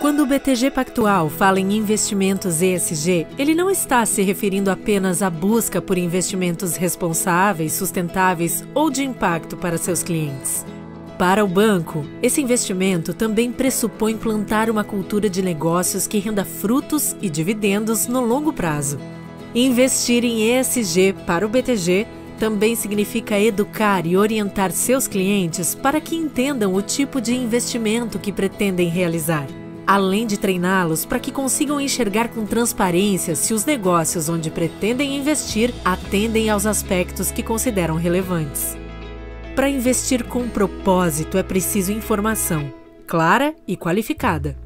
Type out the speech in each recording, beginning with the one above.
Quando o BTG Pactual fala em investimentos ESG, ele não está se referindo apenas à busca por investimentos responsáveis, sustentáveis ou de impacto para seus clientes. Para o banco, esse investimento também pressupõe plantar uma cultura de negócios que renda frutos e dividendos no longo prazo. Investir em ESG para o BTG também significa educar e orientar seus clientes para que entendam o tipo de investimento que pretendem realizar além de treiná-los para que consigam enxergar com transparência se os negócios onde pretendem investir atendem aos aspectos que consideram relevantes. Para investir com propósito é preciso informação clara e qualificada.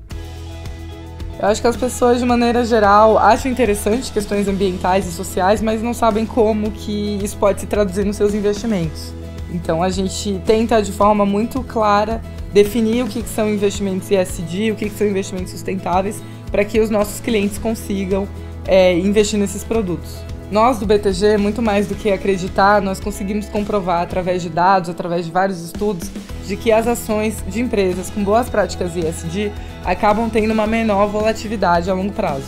Eu acho que as pessoas, de maneira geral, acham interessante questões ambientais e sociais, mas não sabem como que isso pode se traduzir nos seus investimentos. Então a gente tenta de forma muito clara definir o que, que são investimentos ESG, o que, que são investimentos sustentáveis, para que os nossos clientes consigam é, investir nesses produtos. Nós do BTG, muito mais do que acreditar, nós conseguimos comprovar através de dados, através de vários estudos, de que as ações de empresas com boas práticas ESG acabam tendo uma menor volatilidade a longo prazo.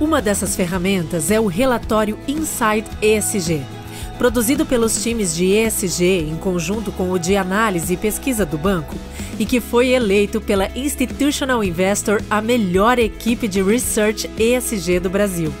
Uma dessas ferramentas é o relatório Inside ESG produzido pelos times de ESG em conjunto com o de análise e pesquisa do banco, e que foi eleito pela Institutional Investor a melhor equipe de research ESG do Brasil.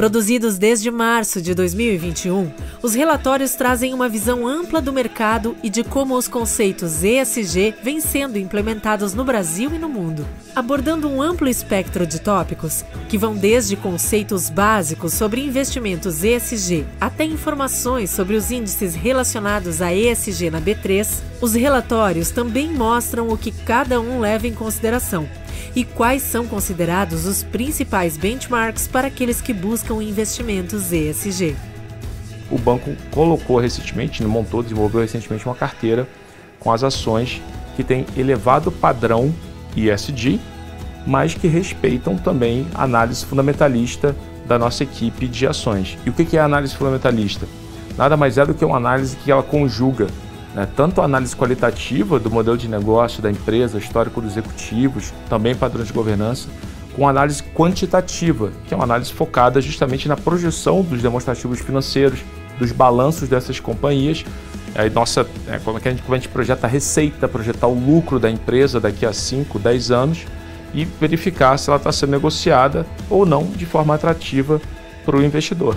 Produzidos desde março de 2021, os relatórios trazem uma visão ampla do mercado e de como os conceitos ESG vêm sendo implementados no Brasil e no mundo, abordando um amplo espectro de tópicos que vão desde conceitos básicos sobre investimentos ESG até informações sobre os índices relacionados a ESG na B3. Os relatórios também mostram o que cada um leva em consideração e quais são considerados os principais benchmarks para aqueles que buscam investimentos ESG. O banco colocou recentemente, montou, desenvolveu recentemente uma carteira com as ações que têm elevado padrão ESG, mas que respeitam também a análise fundamentalista da nossa equipe de ações. E o que é a análise fundamentalista? Nada mais é do que uma análise que ela conjuga né? tanto a análise qualitativa do modelo de negócio da empresa, histórico dos executivos, também padrões de governança, com análise quantitativa, que é uma análise focada justamente na projeção dos demonstrativos financeiros, dos balanços dessas companhias. Nossa, é, como, é que a gente, como a gente projeta a receita, projetar o lucro da empresa daqui a 5, 10 anos e verificar se ela está sendo negociada ou não de forma atrativa para o investidor.